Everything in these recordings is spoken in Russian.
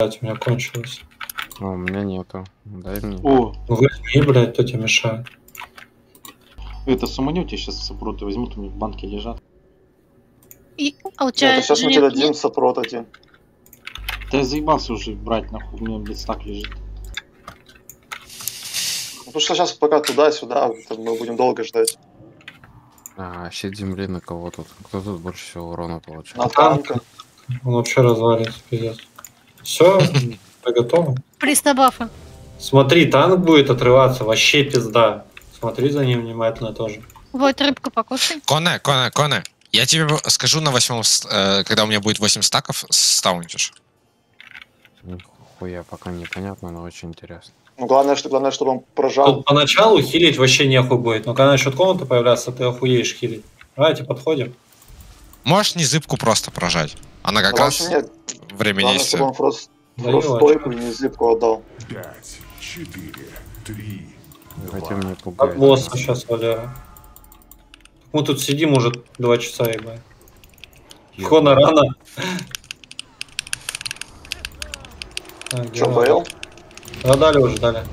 блядь, у меня кончилось. А, у меня нету. Дай мне. О, Ну возьми, блядь, кто тебе мешает. это суманете сейчас сопроты возьмут, у меня в банке лежат. И, а у тебя Нет, сейчас мы тебе дадим сопрот один. Да я заебался уже брать, нахуй, у меня, блядь, стак лежит. Ну, Потому что сейчас пока туда-сюда, мы будем долго ждать. А, щит земли на кого тут? Кто тут больше всего урона получает? На танка. Он вообще развалится, пиздец. Все, ты готова? пристабафы. Смотри, танк будет отрываться, вообще пизда. Смотри за ним внимательно тоже. Вот рыбку покушай. Коне, Коне, Коне. Я тебе скажу на восьмом, э, когда у меня будет 8 стаков, стаунтишь. Хуя пока непонятно, но очень интересно. Ну, главное, что, главное, чтобы он прожал. Тут поначалу хилить вообще нехуй будет, но когда начнет комната появляться, ты охуеешь хилить. Давайте подходим. Можешь не зыбку просто прожать. Она как Главное, раз нет, время главное, действия. чтобы он фрост, Даю, фростойку и не зыбку отдал. Пять, четыре, три, Хотя мне Как пугает. босса сейчас, Валера. Мы тут сидим уже два часа, ебать. Хона рано. Так, Че. БЛ? Да, дали уже, дали.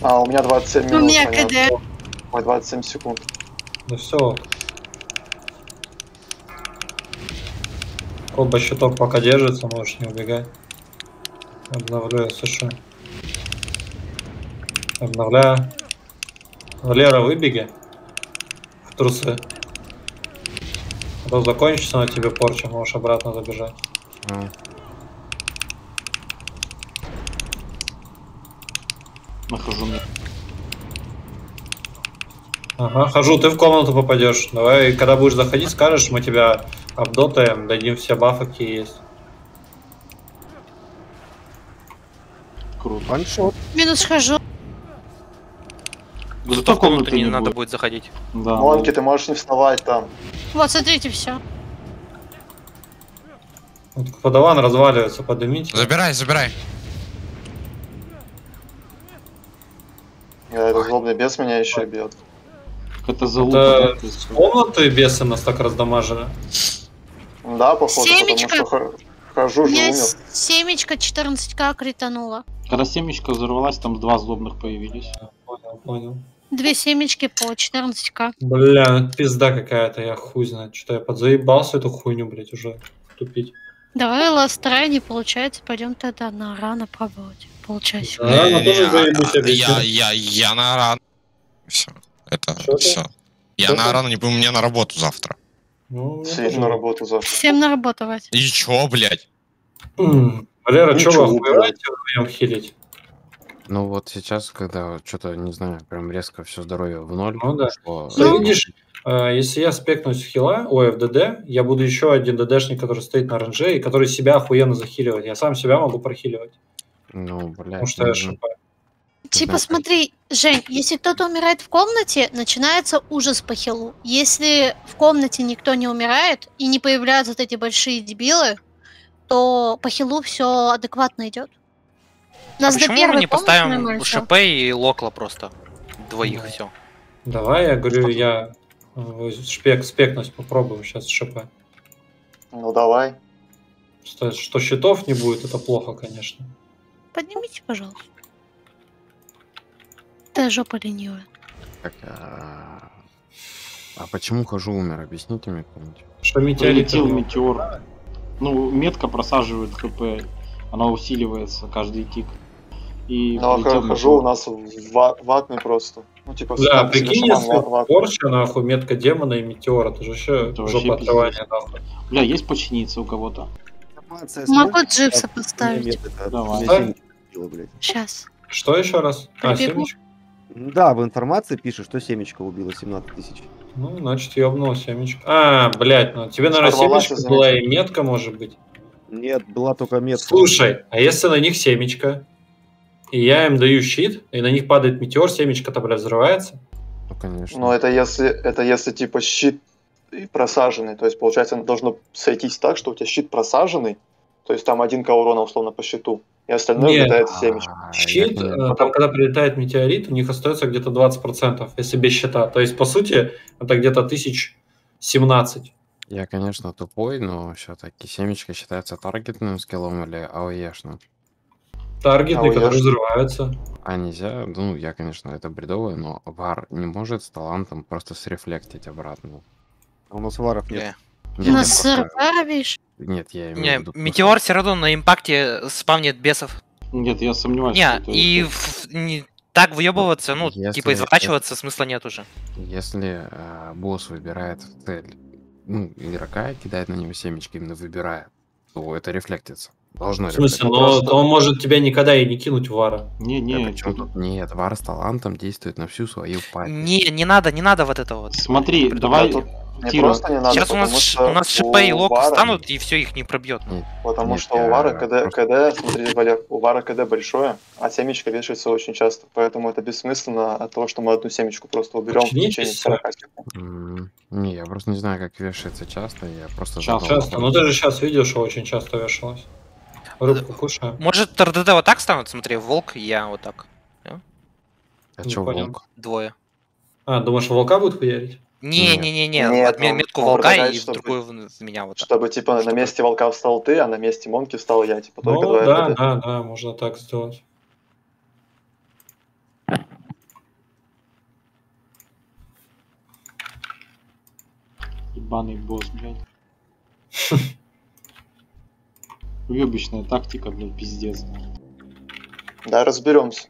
А, у меня 27 У минут. меня понятно. КД. Ой, 27 секунд. Да все. Оба щиток пока держится, можешь не убегать. Обновлю СШ. Обновляю. Валера, выбеги. В трусы. А то закончится на тебе порча, можешь обратно забежать. А, Нахожу мне. Ага, хожу, ты в комнату попадешь. Давай, когда будешь заходить, скажешь, мы тебя обдотаем, дадим все бафы, какие есть. Круто. Ваншот. Минус хожу. Зато в комнату не не надо будет. будет заходить. Да. Монки, ты можешь не вставать там. Вот, смотрите, все. Вот подаван разваливается, поднимите. Забирай, забирай. Я этот злобный бес меня еще и бьет. Это залупа, Это комнаты бесы нас так раздамажили. Да, походу, Семечко. потому что хо- хожу, У же меня умер. семечко 14к критануло. Когда семечко взорвалась, там два злобных появились. Понял, понял. Две семечки по 14к. Бля, ну пизда какая-то, я хуй знает. Что-то я подзаебался эту хуйню, блядь, уже тупить. Давай, ластрай, не получается, пойдем тогда на рано пробовать. Получайся. Да, тоже заебусь объясню. Я, я, я на рано. Все. Это Что ты? все. Я Что на ты? рано не буду, мне на работу завтра. Ну, Сидеть на работу завтра. Всем на работу, Вать. И чё, блядь? М, Валера, что Ничего, вы охуеваете вдвоем хилить? Ну вот сейчас, когда что-то, не знаю, прям резко все здоровье в ноль. Ну да. шло, Ну, видишь, э, если я спекнусь в хила, ой, в ДД, я буду еще один ДДшник, который стоит на ранже и который себя охуенно захиливает. Я сам себя могу прохиливать, Ну, блядь. потому что я ну, ШП. Типа, смотри, Жень, если кто-то умирает в комнате, начинается ужас по хилу. Если в комнате никто не умирает и не появляются вот эти большие дебилы, то по хилу все адекватно идет. У нас А до почему мы не поставим. ШП и Локла просто? Двоих Да. все. Давай, я говорю, я э, шпек, спекнусь, попробую сейчас ШП. Ну давай. Что, что щитов не будет, это плохо, конечно. Поднимите, пожалуйста. Да, жопа ленивая. Так, а... а почему хожу умер? Объясните мне кто-нибудь. Что метеорит? Прилетел метеор. Ну, метка просаживает хп. Она усиливается каждый тик. И Ну, а хожу у нас ва- ватный просто. Ну, типа, Да, прикинь, если порча, нахуй, метка демона и метеора, это же вообще Это жопа отрывания, нахуй. Бля, есть починиться у кого-то? Могу джипса поставить. Давай. Сейчас. Что еще раз? А, семечко? Да, в информации пишет, что семечко убило 17 тысяч. Ну, значит, ёбнула семечко. А, блядь, ну тебе, наверное, Сорвалась семечко была и метка, может быть. Нет, была только метка. Слушай, а если на них семечко, и я им даю щит, и на них падает метеор, семечко-то, блядь, взрывается? Ну, конечно. Но это если, это если типа щит и просаженный. То есть, получается, оно должно сойтись так, что у тебя щит просаженный, то есть там один к урона условно по щиту, и остальное Нет. влетает в семечко. А, Щит, э, там, когда прилетает метеорит, у них остается где-то 20%, если без щита. То есть, по сути, это где-то 1017. Я, конечно, тупой, но все-таки семечко считается таргетным скиллом или АОЕшным. Таргетный, А, я который ж- взрывается. А нельзя, ну, я, конечно, это бредовое, но вар не может с талантом просто срефлектить обратно. А у нас варов нет. Не. Нет, У нас Сарпара, видишь? Нет, я имею Не, в виду просто- метеор все равно на импакте спавнит бесов. Нет, я сомневаюсь. Не, что это- и в- не- так выебываться, ну, Если типа изворачиваться смысла нет уже. Если э, босс выбирает цель ну, игрока и кидает на него семечки, именно выбирая, то это рефлектится. Должно В смысле, но просто- то он может тебя никогда и не кинуть в вара. Не, Да не, тут- Нет, вар с талантом действует на всю свою память. Не, не надо, не надо вот это вот. смотри, давай, Тира, просто не надо, Сейчас у нас, ш- у нас ШП и лок Вара- встанут, и все их не пробьет. Потому Нет, что у Вара КД, просто- КД, смотри, Валер, у Вара КД большое, а семечка вешается очень часто. Поэтому это бессмысленно от того, что мы одну семечку просто уберем в Починить течение всё. 40 секунд. М, Не, я просто не знаю, как вешается часто, я просто... Часто. Часто. Ну ты же сейчас видишь, что очень часто вешалось. Рыбку кушаем. Может, РДД вот так станут? Смотри, волк, я вот так. А Не чё, волк? Двое. А, думаешь, волка будет хуярить? Не-не-не-не, Нет, он- метку он волка предлагает, и чтобы- другую в в меня вот так. Чтобы, типа, на месте волка встал ты, а на месте Монки встал я. Типа, только Ну два да, РТД. да, да, можно так сделать. ебаный босс, блядь. Уебищная тактика, блядь, пиздец. Да, разберемся.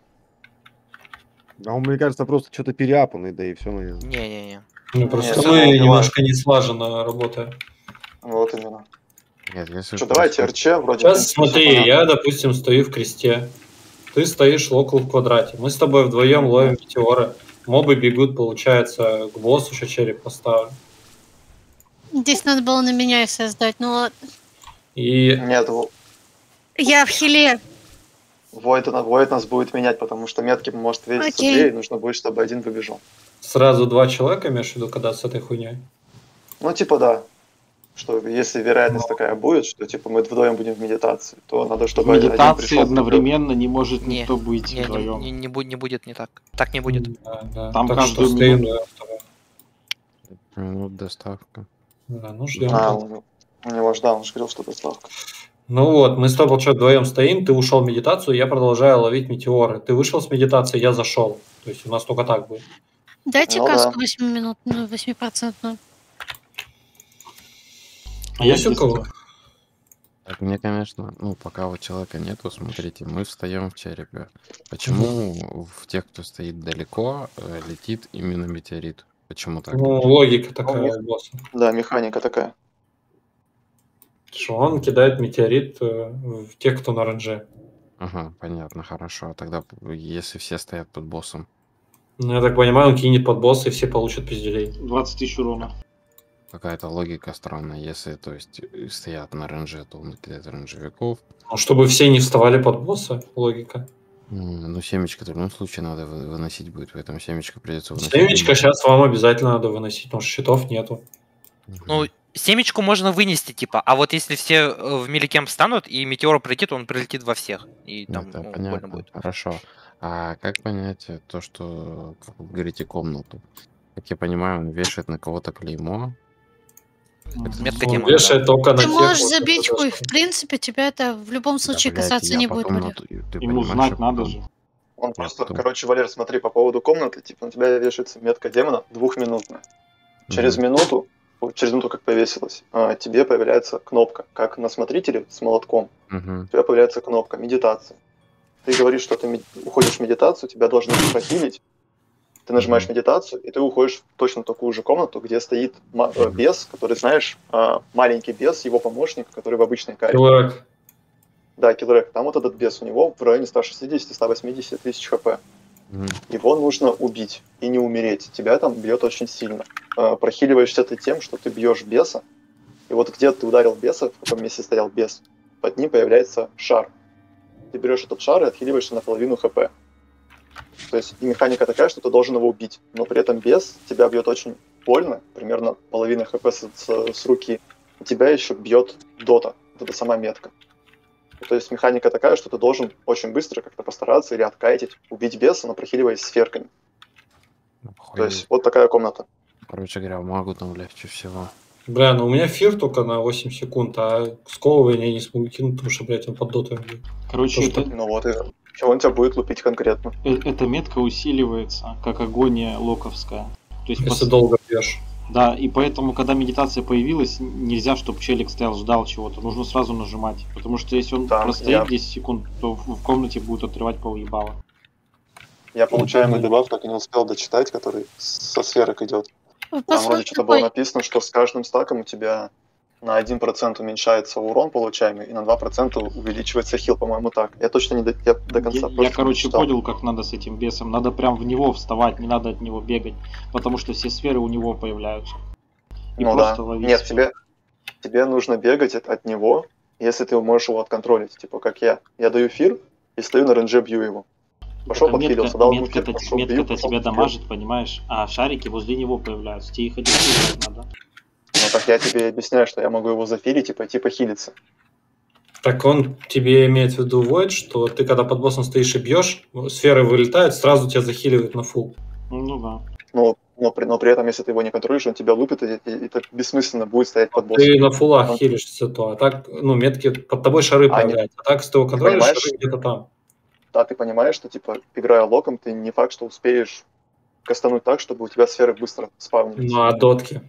А он, мне кажется, просто что-то переапанный, да и все, наверное. Не-не-не. Ну, просто Нет, мы немножко не слаженно работаем. Вот именно. Нет, если Что, давайте РЧ, вроде... Сейчас смотри, я, допустим, стою в кресте. Ты стоишь локал в квадрате. Мы с тобой вдвоем ловим метеоры. Мобы бегут, получается, к боссу еще череп поставлю. Здесь надо было на меня и создать, но И Нет, я в хиле. Войд, Войд нас будет менять, потому что метки может весить Окей. и нужно будет, чтобы один выбежал. сразу два человека, имеешь в виду, когда с этой хуйней? Ну, типа, да. Что если вероятность такая будет, что типа мы вдвоем будем в медитации, то надо, В чтобы один медитации пришел. одновременно не может Не, никто быть Не, не, вдвоем. не- не бу- не будет не так. Так не будет. Да, да. Там так каждую что стоим минуту. Минут доставка. Да, ну ждем. А, у у него ж, да, он же говорил, что доставка. Ну вот, мы с тобой что, вдвоем стоим, ты ушел в медитацию, я продолжаю ловить метеоры. Ты вышел с медитации, я зашел. То есть у нас только так будет. Дайте Ну каску да. 8 минут, ну, 8%. А я Есть у кого? Так, мне, конечно, ну, пока вот человека нету, смотрите, мы встаем в черепе. Почему в тех, кто стоит далеко, э, летит именно метеорит? Почему так? Ну, логика такая Ну, у босса. Да, механика такая. Что он кидает метеорит э, в тех, кто на ранже. Ага, понятно, хорошо. А Тогда, если все стоят под боссом, Ну, я так понимаю, он кинет под босса, и все получат пизделей. 20 тысяч урона. какая-то логика странная. Если, то есть, стоят на ранже, то он кидает ранжевиков. Ну, чтобы все не вставали под босса, логика. Ну, семечко в любом случае надо вы- выносить будет, поэтому семечко придется выносить. Семечко сейчас вам обязательно надо выносить, потому что щитов нету. Ну, семечку можно вынести, типа, а вот если все э, в миликем встанут и метеор прилетит, он прилетит во всех. И Ну, там это ну, больно понятно. будет. Хорошо. А как понять э, то, что, как вы говорите, комнату? Как я понимаю, он вешает на кого-то клеймо. Метка Он демона, вешает только на Ты тех, можешь забить хуй, в принципе, тебя это в любом случае Да, блядь, касаться не будет, потом Валер. на- ты- ты Ему знать надо же. Он Я просто, потом- короче, Валер, смотри, по поводу комнаты, типа, на тебя вешается метка демона двухминутная. Через Мгм. минуту, через минуту как повесилась, а, тебе появляется кнопка, как на смотрителе с молотком. Мгм. у тебя появляется кнопка медитация. Ты говоришь, что ты уходишь в медитацию, тебя должны прохилить. Ты нажимаешь медитацию, и ты уходишь в точно такую же комнату, где стоит э, бес, который, знаешь, а, маленький бес, его помощник, который в обычной каре. Киллерак. Да, Киллрек. Там вот этот бес, у него в районе 160-180 тысяч хп. Мгм. Его нужно убить и не умереть. Тебя там бьет очень сильно. Э, Прохиливаешься ты тем, что ты бьешь беса, и вот где ты ударил беса, в каком месте стоял бес, под ним появляется шар. Ты берешь этот шар и отхиливаешься на половину хп. То есть и механика такая, что ты должен его убить, но при этом бес тебя бьет очень больно, примерно половина хп с, с- с руки. Тебя еще бьет дота, вот эта сама метка. То есть механика такая, что ты должен очень быстро как-то постараться или откайтить, убить беса, но прохиливаясь сферками. То есть Охуеть. вот такая комната. Короче говоря, магу там легче всего. Бля, ну у меня фир только на 8 секунд, а сковывание я не смогу кинуть, потому что, блядь, он под дотой будет. Короче, То, что- это, Ну вот, и он тебя будет лупить конкретно. э- эта метка усиливается, как агония локовская. То есть, Если пос- долго пьешь. Да, и поэтому, когда медитация появилась, нельзя, чтобы челик стоял, ждал чего-то. Нужно сразу нажимать. Потому что если он Да, простоит я- 10 секунд, то в в комнате будет отрывать пол ебала. Я получаемый дебаф так и не успел дочитать, который со сферок идет. Там вроде что-то было написано, что с каждым стаком у тебя на 1% уменьшается урон получаемый, и на 2% увеличивается хил, по-моему, так. Я точно не до, я до конца Я, я, короче, читал. понял, как надо с этим бесом. Надо прям в него вставать, не надо от него бегать. Потому что все сферы у него появляются. И Ну да. просто ловить Нет, тебе, тебе нужно бегать от, от него, если ты можешь его отконтролить. Типа, как я. Я даю фир и стою на ренже, бью его. Пошел, Так, подхилился, метка, дал метка, мультик, то пошел, бью, метка-то пошел, тебя подхилился. дамажит, понимаешь? А шарики возле него появляются. Тебе их один убивать надо. Ну так я тебе объясняю, что я могу его зафилить и пойти похилиться. Так он тебе имеет в виду Void, что ты когда под боссом стоишь и бьешь, сферы вылетают, сразу тебя захиливают на фул. Ну да. Но, но, при, но при этом, если ты его не контролируешь, он тебя лупит, и, и- и это бессмысленно будет стоять под боссом. Ты на фулах Он- хилишься, то, а так, ну, метки под тобой шары А, нет. появляются. А так, с того контроля понимаешь? шары где-то там. Да, ты понимаешь, что, типа, играя локом, ты не факт, что успеешь кастануть так, чтобы у тебя сферы быстро спавнились. Ну, а дотки,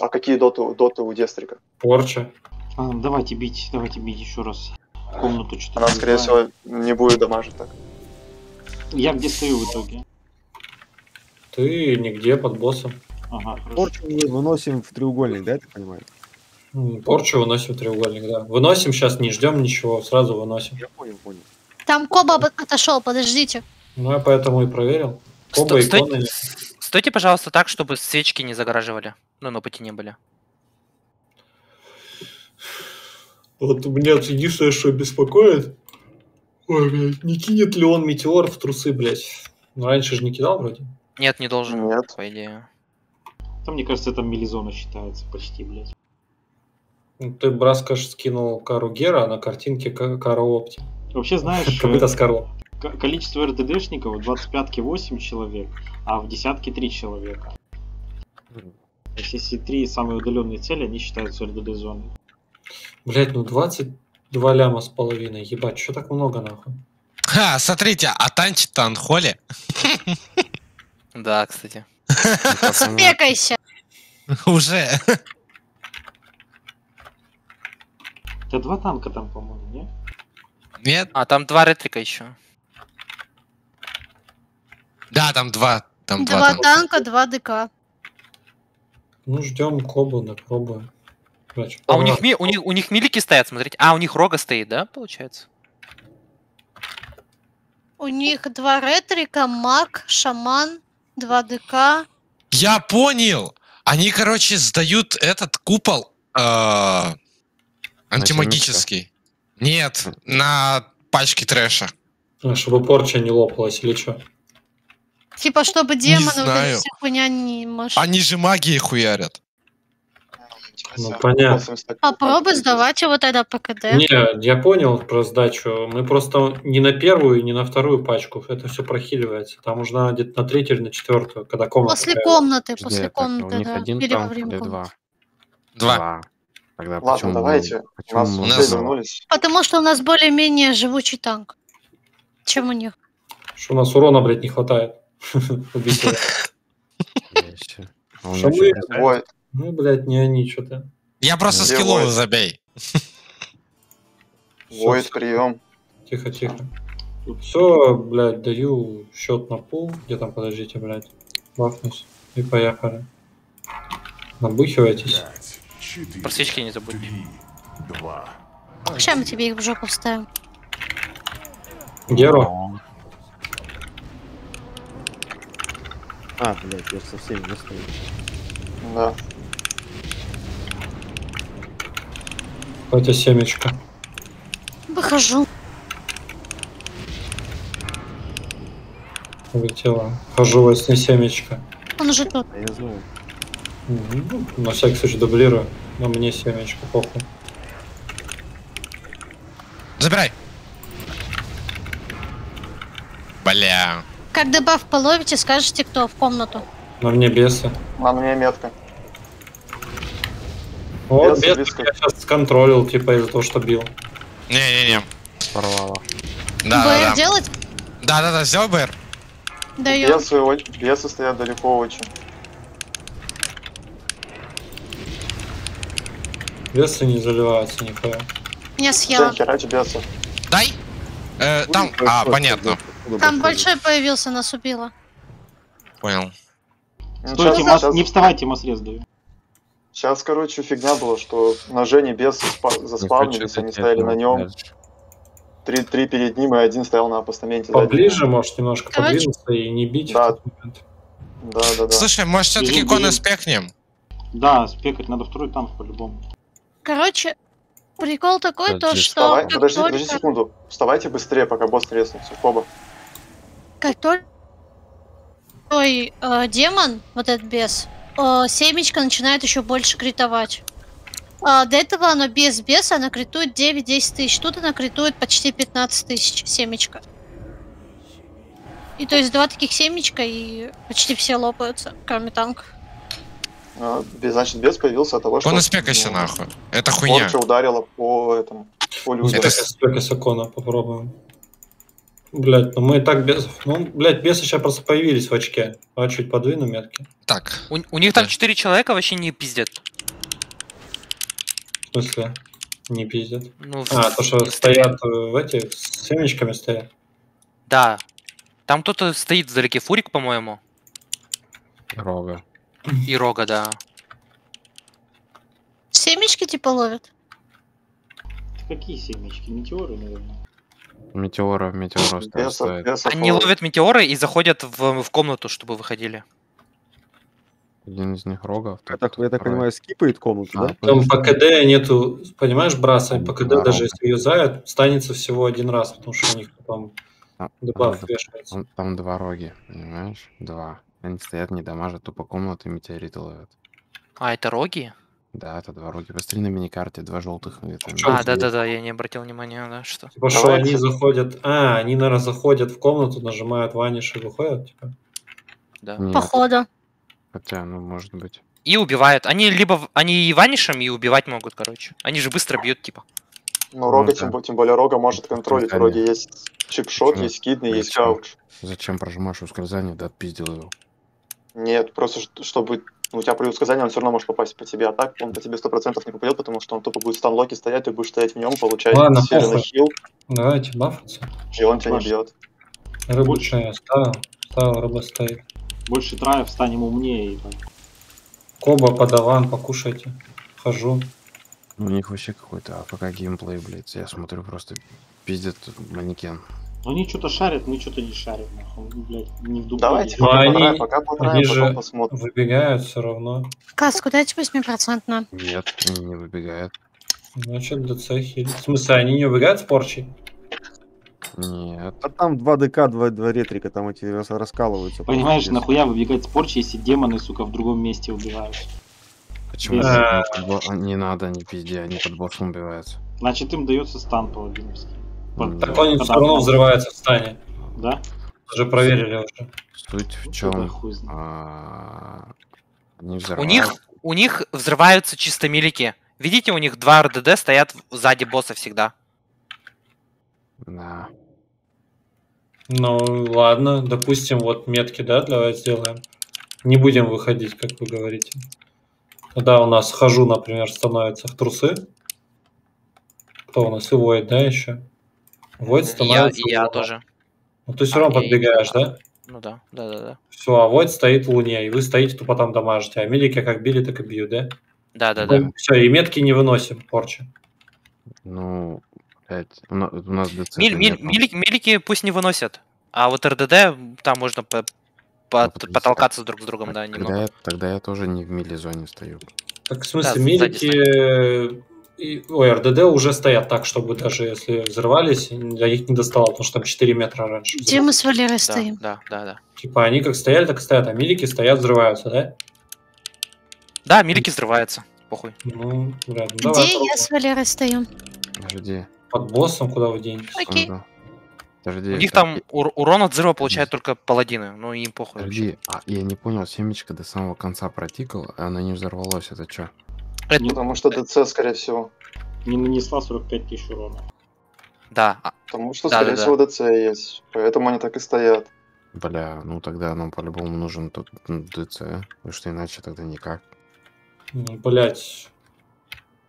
А какие доты, доты у Дестрика? порча. А, давайте бить, давайте бить еще раз. Комнату что-то. Она, скорее всего, не будет дамажить так. Я где стою в итоге? Ты нигде под боссом. Ага, хорошо. Порчу мы выносим в треугольник, да, понимаю? М, Порчу выносим в треугольник, да. Выносим сейчас, не ждем ничего, сразу выносим. Я понял, понял. Там Коба об- отошел, подождите. Ну, я поэтому и проверил. Оба Сто- иконы. Стойте, пожалуйста, так, чтобы свечки не загораживали. Ну, на пути не были. Вот у меня единственное, что беспокоит, ой, блядь, не кинет ли он метеор в трусы, блядь. Ну, раньше же не кидал вроде. Нет, не должен, Нет. по идее. Там, мне кажется, это милизона считается почти, блядь. Ну, Ты, Браскаш, скинул кару Гера, а на картинке ка- кара Опти. Вообще, знаешь, Как будто с Карло. к- количество РДДшников в 25-ке 8 человек, а в десятке 3 человека. Есть, если три самые удаленные цели, они считаются РДД зоной. Блять, ну 22 ляма с половиной. Ебать, что так много нахуй? Ха, смотрите, а танчит-то Анхоли. Да, кстати. Спекайся. Уже. Это два танка там, по-моему, не? Нет? А, там два ретрика еще. Да, там два. Там два, Два танка. танка, два ДК. Ну, ждем Кобу, напробуем. Блядь, что А у них, ми- у них у них милики стоят, смотрите. А, у них рога стоит, да, получается? У них два ретрика, маг, шаман, два ДК. Я понял. Они, короче, сдают этот купол э, антимагический. Нет, на пачке трэша. А, чтобы порча не лопалась или что? Типа, чтобы демоны вот знаю. эти вся хуйня не может. Они же магией хуярят. Ну, понятно. 80 так- Попробуй сдавать его тогда по КД. Не, я понял про сдачу. Мы просто не на первую, не на вторую пачку. Это все прохиливается. Там уже надо где-то на третью или на четвертую, когда комната. После появится. комнаты, после у комнаты, да. один Или во время комнаты. два? Два. Тогда Ладно, почему, давайте. У почему нас вернулись. Потому что у нас более-менее живучий танк, чем у них. Что у нас урона, блядь, не хватает. Что мы-? Ой, Ну, блядь, не они что-то. Я просто скилловый забей. Войд, прием. Тихо, тихо. Все, блядь, даю счет на пул. Где там, подождите, блядь. Бафнусь. И поехали. Набухивайтесь. Пять, четыре, Про свечки не забудь. три, два, Сейчас мы тебе их в жопу вставим. Геру. А, блядь, я со всеми не стою. Да. Хотя семечко. Выхожу. Улетела. Хожу во сне семечко. Он уже тут. А я знаю. Ну, На всякий случай дублирую. Но мне семечко похуй. Забирай. Как дебаф половите, скажете, кто в комнату. На мне бесы. На мне метка. Вот, Бесы бес близко. я сейчас сконтролил, типа, из-за того, что бил. Не-не-не. Порвало. Да, БР да, да. делать? Да, да, да, сделай БР. Даем. Бесы, о- бесы стоят далеко очень. Бесы не заливаются нихуя. Не съела. херач бесов. Дай. Э, там, а, понятно. Откуда Там большой? большой появился, нас убило. Понял. Стойте, Сейчас, мас- не вставайте, масрез даю. сейчас, короче, фигня была, что на Жене бесы спа- Не заспавнились, они стояли на нем. Три, три перед ним и один стоял на постаменте. Поближе, может, немножко Короче- подвинуться и не бить Да. в тот момент. Да, да, да. Слушай, может, все-таки иконы спекнем? Да, спекать надо второй танк по-любому. Короче, прикол такой, то Подожди, что Вставай, подожди, только, подожди секунду. Вставайте быстрее, пока босс треснется. Оба. Как только той э, демон, вот этот бес, э, семечко начинает еще больше критовать. А, до этого оно без беса, она критует 9-10 тысяч. Тут она критует почти 15 тысяч семечко. И то есть два таких семечка, и почти все лопаются, кроме танка. А, без- Значит, бес появился от того, что... Иконы спекайся ну, нахуй. Это хуйня. Порча ударила по этому, по людям. Это Спека, спека с икона попробуем. Блять, ну мы и так бесов. Ну, блять, бесы сейчас просто появились в очке. А чуть подвину метки. Так. У, у них там Да. 4 человека вообще не пиздят. В смысле? Не пиздят. Ну, в- А, то, что стоят э, в этих, с семечками стоят. Да. Там кто-то стоит вдалеке, Фурик, по-моему. Рога. И Рога, да. Семечки типа ловят. Какие семечки? Метеоры, наверное. Метеора, стоит. Бесов, Они ловят. ловят метеоры и заходят в, в комнату, чтобы выходили. Один из них рога. Я так, я так понимаю, скипает комнату, А, да? Там по КД нету, понимаешь, браса, по КД Да, даже если юзают, станется всего один раз, потому что у них там Там, дебаф там- вешается. там- там два роги, понимаешь? Два. Они стоят, не дамажат, тупо комнаты метеориты ловят. А, это Роги? Да, это два роги. Посмотри на миникарте, два желтых. Это А, да-да-да, я не обратил внимания, да, что. Типа, что они заходят... А, они, наверное, заходят в комнату, нажимают ваниш и выходят, типа. Да. Нет, Походу. Хотя, ну, может быть. И убивают. Они либо в- они и ванишем, и убивать могут, короче. Они же быстро бьют, типа. Ну, Рога, Ну, тем, да. тем более Рога может контролить. Конечно. Вроде есть чипшот, есть кидный, есть кауч. Зачем прожимаешь ускользание, да отпиздил его. Нет, просто чтобы у тебя при ускользании он все равно может попасть по тебе, а так он по тебе сто процентов не попадет, потому что он тупо будет станлоки стоять, ты будешь стоять в нем, получать Ладно, похуй. хил, Давайте бафаться. и он тебя не бьет. Рыбочная я ставил. Ставил, рыба стоит. Больше траев, станем умнее. Коба, подаван, покушайте. Хожу. У них вообще какой-то АФК геймплей, блядь. Я смотрю, просто пиздит манекен. Но они что-то шарят, мы что-то не шарим. Нахуй. Ну, Блядь, не в. Давайте, Ну, пока они- потраем, пока потраем, они потом же- посмотрим. Выбегают все равно. Каску дайте 8%. Нет, они не выбегают. Значит, ДЦ хилит. В смысле, они не убегают с порчей? Нет. А там 2 ДК, 2, 2 ретрика, там эти рас- раскалываются. Понимаешь, нахуя выбегать с порчи, если демоны, сука, в другом месте убивают? Почему? Без- А. Бо- Не надо, не пизди, они под боссом убиваются. Значит, им дается стан паладиновский. Так он Когда все равно взрывается в стане. Да? Уже проверили уже. Суть в Ну, чем? знает. Они У них, у них взрываются чисто милики. Видите, у них два РДД стоят сзади босса всегда. Да. Ну, ладно, допустим, вот метки, да, давай сделаем. Не будем выходить, как вы говорите. Когда у нас хожу, например, становится в трусы. Кто у нас? И Void, да, еще? Я, становится... и я в- тоже. Ну, ты все А, равно и- подбегаешь, да? Ну да, да, да, да. Все, а Void стоит в луне, и вы стоите, тупо там дамажите. А милики как били, так и бьют, да? Да, да, да. Все, и метки не выносим, порча. Ну, блядь, у на- у нас ДЦ Миль- миль- милики, милики пусть не выносят. А вот РДД, там можно по- по- Ну, потолкаться друг с другом, да, Тогда немного. я, тогда я тоже не в мили-зоне стою. Так, в смысле, Да, милики... и- Ой, РДД уже стоят так, чтобы даже если взрывались, я их не достал, потому что там 4 метра раньше. Где мы с Валерой Да, стоим? да, да, да. Типа они как стояли, так и стоят, а милики стоят, взрываются, да? Да, милики взрываются. Похуй. Ну, блядь, ну Где давай я попробуем. с Валерой стою? Подожди. Под боссом куда вы денетесь? Окей. Подожди. У них так, там ур- урон от взрыва получают только паладины, ну им похуй вообще. Подожди, а, я не понял, семечко до самого конца протикал, а оно не взорвалось, это что? Это- Потому что ДЦ, скорее всего. Не нанесла 45 тысяч урона. Да. а, Потому что, Да, скорее да, всего, ДЦ есть. Поэтому они так и стоят. Бля, ну тогда нам по-любому нужен тут ДЦ, потому что иначе тогда никак. Ну, блять.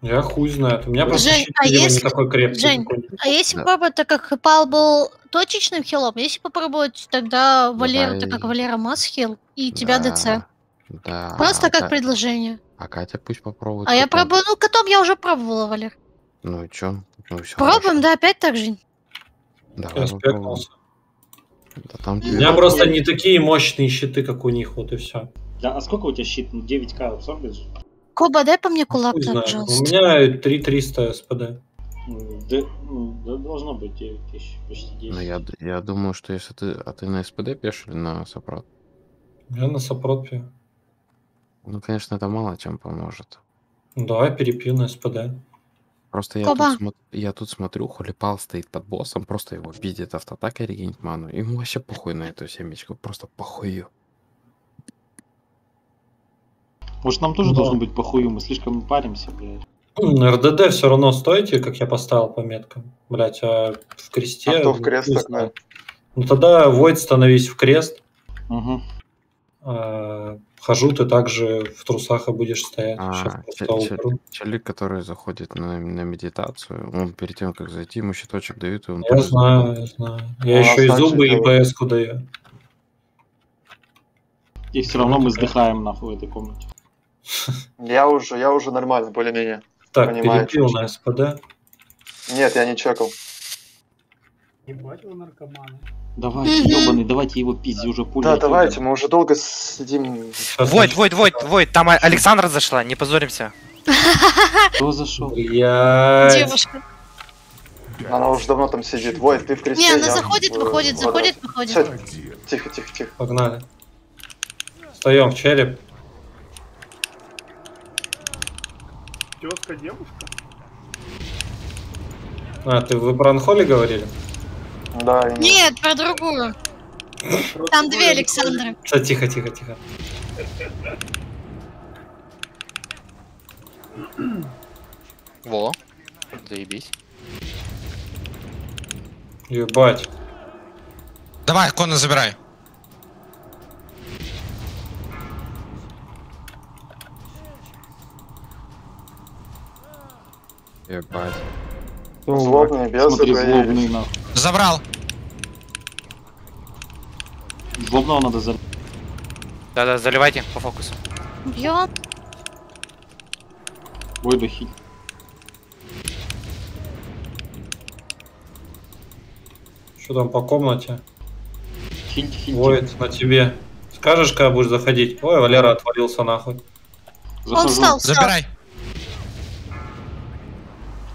Я хуй знает. У меня просто Жень, а если- не такой крепкий. Жень. А если Да. попробовать, так как Хэпал был точечным хилом, если попробовать тогда Валеру, так как Давай. Валера масс-хил, и тебя ДЦ. Да, Да. Просто как Ка- предложение. А Катя пусть попробует. А я потом. пробую, ну, котом я уже пробовала, Валер. Ну и чё? Ну, всё Пробуем, хорошо. да, опять так, Жень? Давай Я. Да там У меня просто не такие мощные щиты, как у них, вот и все. Да, а сколько у тебя щит? Ну, 9к абсорбит же. Коба, дай по мне кулак, Хуй да. У меня 3300 СПД. Ну, Да, ну, да, должно быть 9 тысяч, почти 10. Ну я, я думаю, что если ты... А ты на СПД пьешь или на сопрот? Я на сопрот пью. Ну, конечно, это мало чем поможет. Давай перепью на СПД. Просто я Коба. тут, смо- я тут смотрю, Холипал стоит под боссом, просто его видит автотака регенит ману. Ему вообще похуй на эту семечку, просто похую. Может, нам тоже Да. должно быть похую, мы слишком паримся, блядь. На РДД все равно стойте, как я поставил по меткам. Блять, а в кресте... А кто в крест знает. Ну тогда Войд становись в крест. Угу. а, хожу, ты также в трусах и будешь стоять. А, Сейчас че- уберу. Человек, который заходит на, на медитацию, он перед тем, как зайти, ему щиточек дают, и он Я знаю, я знаю. Я У нас еще и зубы и делают. ПС даю. И все равно мы сдыхаем нахуй в этой комнате. Я уже, я уже нормально, более-менее. Так, Понимаю, перепил на СПД. Нет, я не чекал. Давайте, Мгм. ебаный, давайте его пизди уже пули. Да, давайте, мы уже долго сидим. Войт, начну. Войт, Войт, Войт, там Александра зашла, не позоримся. Кто зашел? Блядь. Девушка. Она уже давно там сидит. Вой, ты в кресте. Не, она я заходит, в- выходит, в заходит, выходит. Один. тихо, тихо, тихо. Погнали. Встаем в череп. Тезка девушка? А, ты вы про Анхоли говорили? Да, и Нет, про другую. Там две Александры. Да, тихо, тихо, тихо. Во. Заебись. Ебать. Давай, Кона забирай. ебать. Злобные бесы Смотри, злобный нахуй. Забрал. Злобного надо за... Да-да, заливайте по фокусу. Ой, да хит. Что там по комнате? Хильте, хильте. Воет на тебе. Скажешь, когда будешь заходить? Ой, Валера отвалился нахуй. Он Захожу, встал, встал. Забирай.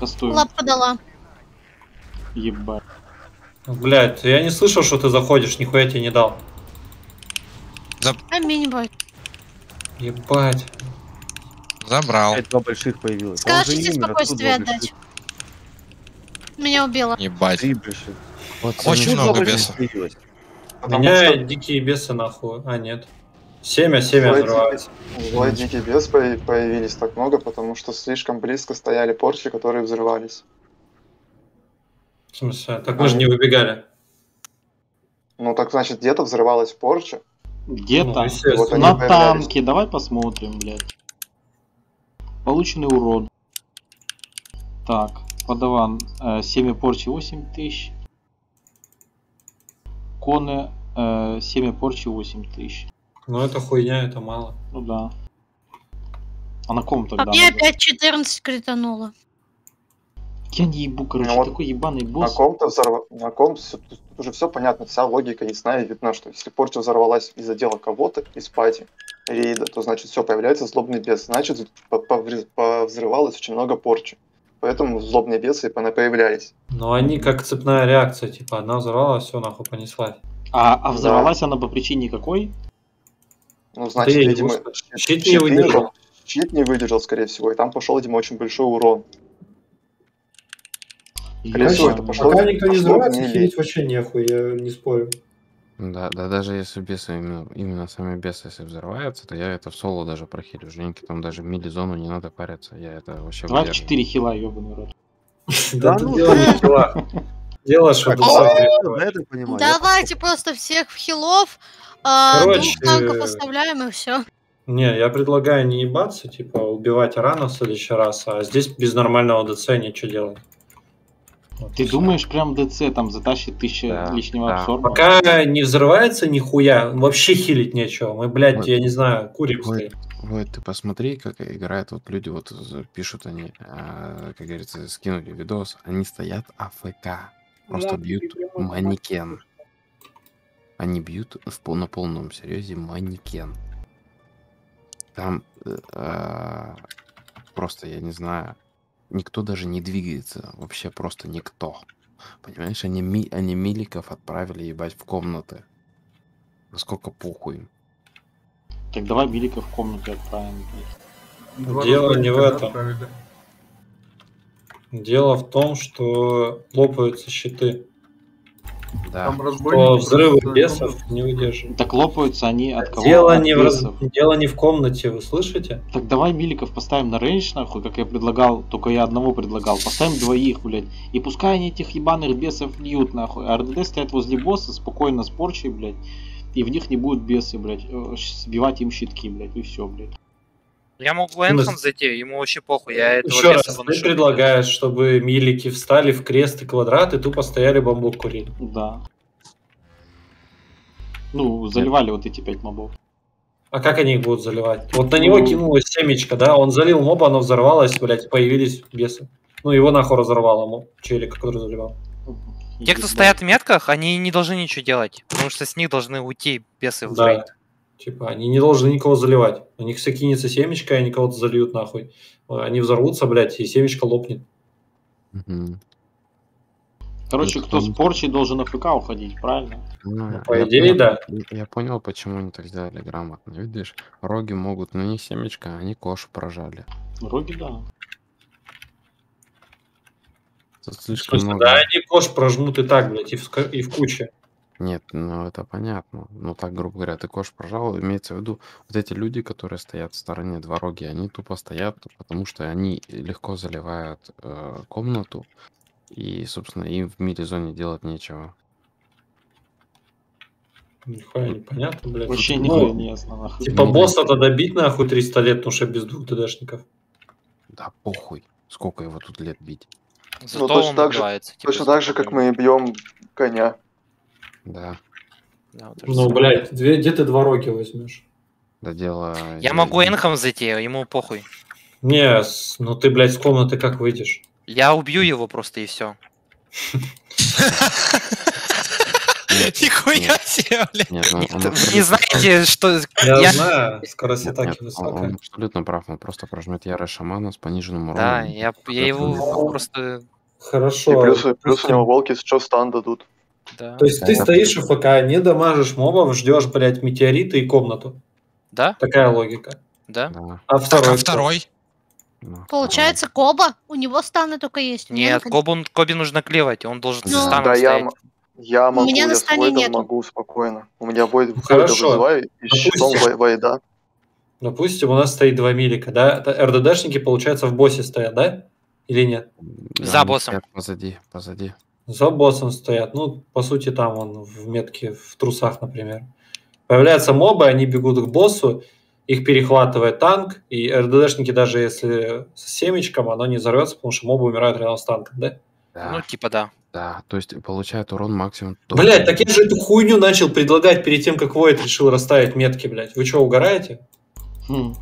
Постою. Лапка дала. Ебать. Блять, я не слышал, что ты заходишь, нихуя тебе не дал. А мини-бой. Ебать. Забрал. Опять два больших появилось. Скажите спокойствие отдать. Меня убила. Ебать. больших? Три больших. Вот Очень много бесов. появилось? Потому Меня что дикие бесы нахуй. А, нет. Семя, семя взрывается. Злой дикий бес поя- появились так много, потому что слишком близко стояли порчи, которые взрывались. В смысле? Так мы же не выбегали. Ну так значит, где-то взрывалась порча. Где Ну. Вот На танке, давай посмотрим, блядь. Полученный урон. Так, подаван. Э, семя порчи 8000. Коны э, семя порчи 8000. Ну это хуйня, это мало. Ну да. А на ком А тогда? мне надо? опять 14 критануло. Я не ебу, короче, Ну вот такой ебаный На босс. ком-то взорв... на ком тут уже все понятно, вся логика ясна и видна, что если порча взорвалась из-за дела кого-то, из пати, рейда, то значит все, появляется злобный бес. Значит, повзрывалось очень много порчи. Поэтому злобные бесы появлялись. Но они как цепная реакция, типа одна взорвалась, все нахуй понеслась. А, а взорвалась она по причине какой? Ну, значит, Эй, видимо, господи, щит, щит не щит выдержал. щит не выдержал, скорее всего, и там пошел, видимо, очень большой урон. Скорее всего, это пошло- Пока никто не взрывается, хилить вообще нехуй, я не спорю. Да, да даже если бесы, именно, именно сами бесы, если взрываются, то я это в соло даже прохилю. Женьке там даже в мили-зону не надо париться. Я это вообще выдерживаю. 24 хила, ебаный рот. Да ну дело тут ну, Давайте просто всех в хилов, а, двух танков оставляем и все. Не, я предлагаю не ебаться, типа убивать Арана в следующий раз, а здесь без нормального ДЦ ничего делать. Вот Ты думаешь, прям ДЦ там затащит тысяча Да, лишнего да. абсорба? Пока не взрывается нихуя, вообще хилить нечего. Мы, блядь, Вот. я не знаю, курим Вот. стоим. Вот, ты посмотри, как играют вот люди, вот пишут они, а, как говорится, скинули видос, они стоят АФК, просто бьют манекен. Они бьют в, пол- на полном серьезе манекен. Там э, а, просто, я не знаю, никто даже не двигается, вообще просто никто. Понимаешь, они, ми- они миликов отправили ебать в комнаты. Насколько похуй. Так давай Билика в комнату отправим. блядь. Дело не в этом. Дело в том, что лопаются щиты. Да. Что взрывы бесов не выдерживают. Так лопаются они от кого? Дело От не, в раз- бесов. Дело не в комнате, вы слышите? Так давай Миликов поставим на рейндж, нахуй, как я предлагал, только я одного предлагал. Поставим двоих, блядь. И пускай они этих ебаных бесов льют, нахуй. А РДД стоят возле босса, спокойно с порчей, блядь. И в них не будут бесы, блядь. э, Сбивать им щитки, блядь, и все, блядь. Я могу Ну, Энхам зайти, ему вообще похуй, я этого Еще раз, ты выношу. предлагаешь, чтобы милики встали в крест и квадрат и тупо стояли бамбук курили. Да. Ну, заливали вот эти пять мобов. А как они их будут заливать? Вот на него Ну. кинулась семечко, да? Он залил моба, оно взорвалось, блядь, появились бесы. Ну, его нахуй разорвало, моб, челика, который заливал. Те, кто стоят в метках, они не должны ничего делать, потому что с них должны уйти бесы в Да. рейд. Типа, они не должны никого заливать. У них все кинется семечко, и они кого-то зальют нахуй. Они взорвутся, блядь, и семечко лопнет. Короче, Ну, кто с там- порчей должен АФК уходить, правильно? Ну, по я идее, понял- да. я- Я понял, почему они так сделали грамотно. Видишь, роги могут, но не семечко, а они кош прожали. Роги, да. Тут слишком смысле, много. да, они кош прожмут и так, блядь, и в, и в куче. Нет, ну это понятно. Ну так, грубо говоря, ты кош прожал, имеется в виду, вот эти люди, которые стоят в стороне двороги, они тупо стоят, потому что они легко заливают э, комнату, и, собственно, им в мире зоне делать нечего. Нихуя непонятно, блядь. Вообще Ну, нихуя не ясно, нахуй. Типа Ну, босса-то добить нахуй 300 лет, потому что без двух ДДшников. Да похуй, сколько его тут лет бить. Зато точно он так же- типа, Точно так же, как мы бьем коня. Да, Да, вот Ну, самое. блядь, две, где ты два роги возьмешь? да дело... Я могу Энхам зайти, ему похуй. Не, ну ты, блядь, с комнаты как выйдешь? Я убью его просто и все. Нихуя себе, блядь. Ну, Вы не знаете, что... Я, знаю, скорость атаки высокая. он абсолютно прав, он просто прожмет ярость шамана с пониженным уроном. Да, я, его просто... Хорошо. И плюс, у него волки сейчас стан дадут. Да. То есть ты Да. стоишь в ФК, не дамажишь мобов, ждешь, блядь, метеориты и комнату. Да? Такая логика. Да? Да, А Так, второй? а кто? второй? да, Получается, Коба, у него станы только есть. у меня Нет, Кобу, Коби нужно клевать, он должен Ну, со станом Да, я, стоять. м- я могу, меня на я с стане Войдом нету. могу спокойно. У меня Войд Хорошо. вызываю и с щитом Войда. Допустим, у нас стоит два милика, да? Это РДДшники, получается, в боссе стоят, да? Или нет? Да, За боссом. Позади, позади. За боссом стоят. Ну, по сути, там он в метке, в трусах, например. Появляются мобы, они бегут к боссу, их перехватывает танк, и РДДшники, даже если с семечком, оно не взорвется, потому что мобы умирают рядом с танком, да? Да, Ну, типа да. да, то есть получает урон максимум. Блять, так я же эту хуйню начал предлагать перед тем, как Войд решил расставить метки, блядь. Вы что, угораете? Хм.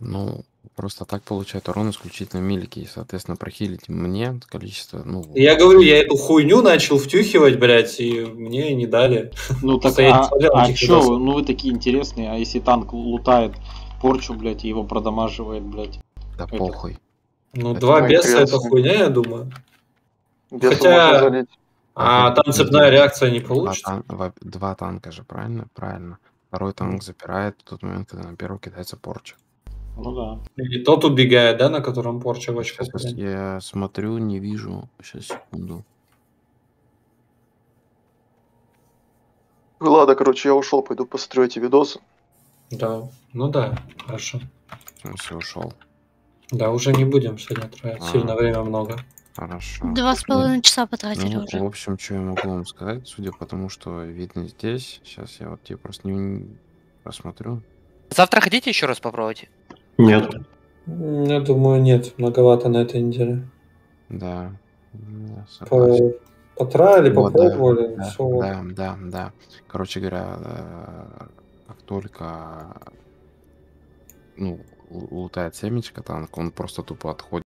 Ну, просто так получает урон исключительно милики, и, соответственно, прохилить мне количество, ну... Я говорю, я эту хуйню начал втюхивать, блядь, и мне не дали. Ну так, а, смотрел а чё ну вы такие интересные, а если танк лутает порчу, блядь, и его продамаживает, блядь. Да это- похуй. Ну, Это два беса это хуйня, я думаю. Бесу Хотя-. А там цепная реакция не Два, получится. тан- два танка же, правильно? Правильно. Второй танк запирает в тот момент, когда на первого кидается порча. Ну да. И тот убегает, да, на котором порча в очко. Сейчас я смотрю, не вижу. Сейчас, секунду. Ладно, короче, я ушел, пойду посмотрю эти видосы. Да, ну да, хорошо. Все ушел. Да, уже не будем сегодня тратить, А. сильно время много. Хорошо. Два с Ну, половиной часа потратили Ну, уже. в общем, что я могу вам сказать, судя по тому, что видно здесь. Сейчас я вот тебе просто не посмотрю. Завтра хотите еще раз попробовать? Нет. Я думаю, нет, многовато на этой неделе. Да. По, потрали, Вот, да, попробовали, да, всё. да, да, да. Короче говоря, э, как только ну, лутает семечко, танк, он просто тупо отходит.